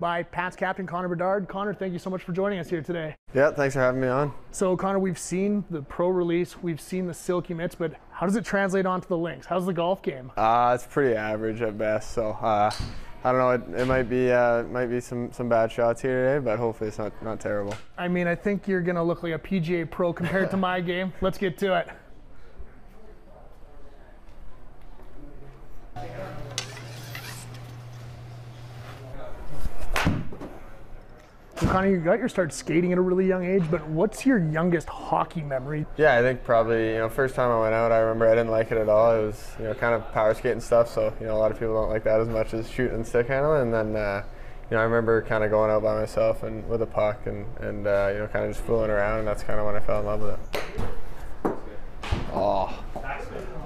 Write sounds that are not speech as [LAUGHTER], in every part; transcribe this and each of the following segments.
by Pat's captain Connor Bedard. Connor, thank you so much for joining us here today. Yeah, thanks for having me on. So, Connor, we've seen the pro release, we've seen the silky mitts, but how does it translate onto the links? How's the golf game? Uh, it's pretty average at best. So uh, I don't know. It, it might be uh, might be some some bad shots here today, but hopefully it's not not terrible. I mean, I think you're gonna look like a PGA pro compared to my [LAUGHS] game. Let's get to it. So Connor, you got your start skating at a really young age, but what's your youngest hockey memory? Yeah, I think probably you know first time I went out, I remember I didn't like it at all. It was you know kind of power skating stuff, so you know a lot of people don't like that as much as shooting and stick handling. And then uh, you know I remember kind of going out by myself and with a puck and and uh, you know kind of just fooling around, and that's kind of when I fell in love with it. Oh.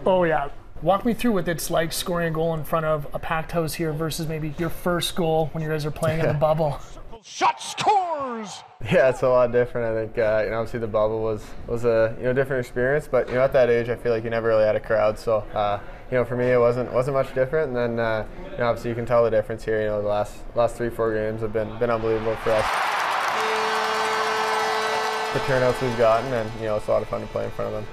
Oh yeah. Walk me through what it's like scoring a goal in front of a packed house here versus maybe your first goal when you guys are playing in the [LAUGHS] bubble. Shot scores! Yeah, it's a lot different. I think uh, you know obviously the bubble was was a you know different experience, but you know at that age I feel like you never really had a crowd, so uh, you know for me it wasn't wasn't much different. And then uh, you know obviously you can tell the difference here. You know the last last three four games have been been unbelievable for us. The turnouts we've gotten, and you know it's a lot of fun to play in front of them.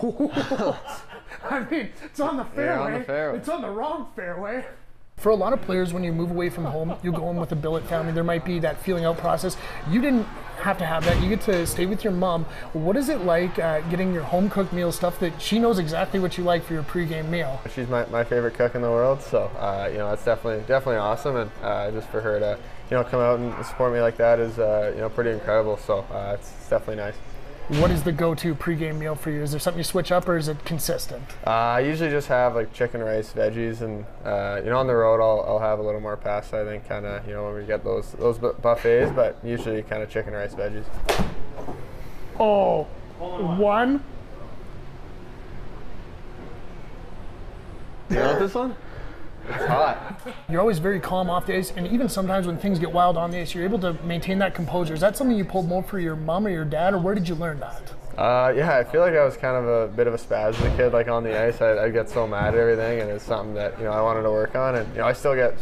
[LAUGHS] I mean, it's on the fairway. on the fairway. It's on the wrong fairway. For a lot of players, when you move away from home, you go in with a billet family. There might be that feeling out process. You didn't have to have that. You get to stay with your mom. What is it like uh, getting your home cooked meal stuff that she knows exactly what you like for your pregame meal? She's my, my favorite cook in the world, so uh, you know that's definitely definitely awesome, and uh, just for her to you know come out and support me like that is uh, you know pretty incredible. So uh, it's, it's definitely nice. What is the go-to pregame meal for you? Is there something you switch up, or is it consistent? Uh, I usually just have like chicken, rice, veggies, and uh, you know on the road I'll, I'll have a little more pasta. I think kind of you know when we get those those buffets, but usually kind of chicken, rice, veggies. Oh, one. You want this one? It's hot. You're always very calm off the ice, and even sometimes when things get wild on the ice, you're able to maintain that composure. Is that something you pulled more for your mom or your dad, or where did you learn that? Uh, yeah, I feel like I was kind of a bit of a spaz as a kid. Like on the ice, I, I get so mad at everything, and it's something that you know I wanted to work on. And you know I still get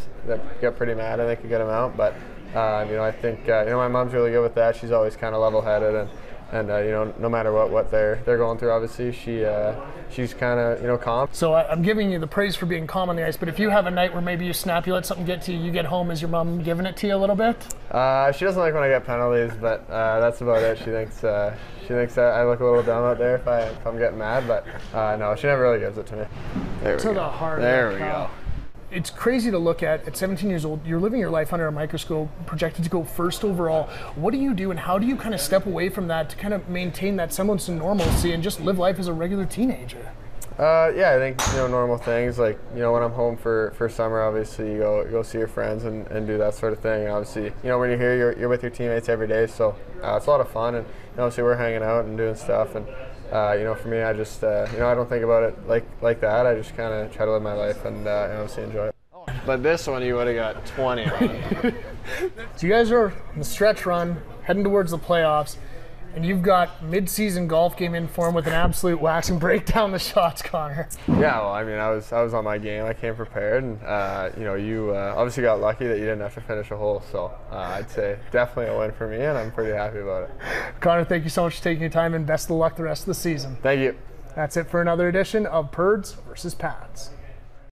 get pretty mad. I think a good amount, but uh, you know I think uh, you know my mom's really good with that. She's always kind of level-headed and. And uh, you know, no matter what what they're they're going through, obviously she uh, she's kind of you know calm. So I, I'm giving you the praise for being calm on the ice, but if you have a night where maybe you snap, you let something get to you, you get home, is your mom giving it to you a little bit? Uh, she doesn't like when I get penalties, but uh, that's about it. She thinks uh, she thinks I look a little dumb out there if I if I'm getting mad, but uh, no, she never really gives it to me. There we To go. the heart. There we the go. It's crazy to look at. At 17 years old, you're living your life under a microscope, projected to go first overall. What do you do, and how do you kind of step away from that to kind of maintain that semblance of normalcy and just live life as a regular teenager? Uh, yeah, I think you know normal things like you know when I'm home for, for summer, obviously you go you go see your friends and, and do that sort of thing. And obviously, you know when you're here, you're, you're with your teammates every day, so uh, it's a lot of fun. And you know, obviously we're hanging out and doing stuff. And uh, you know for me, I just uh, you know I don't think about it like like that. I just kind of try to live my life and uh, and obviously enjoy it. But this one you would have got 20 on it. [LAUGHS] So you guys are on the stretch run, heading towards the playoffs, and you've got mid-season golf game in form with an absolute wax and break down the shots, Connor. Yeah, well, I mean, I was I was on my game. I came prepared, and uh, you know, you uh, obviously got lucky that you didn't have to finish a hole. So uh, I'd say definitely a win for me, and I'm pretty happy about it. Connor, thank you so much for taking your time, and best of luck the rest of the season. Thank you. That's it for another edition of Perds versus Pats.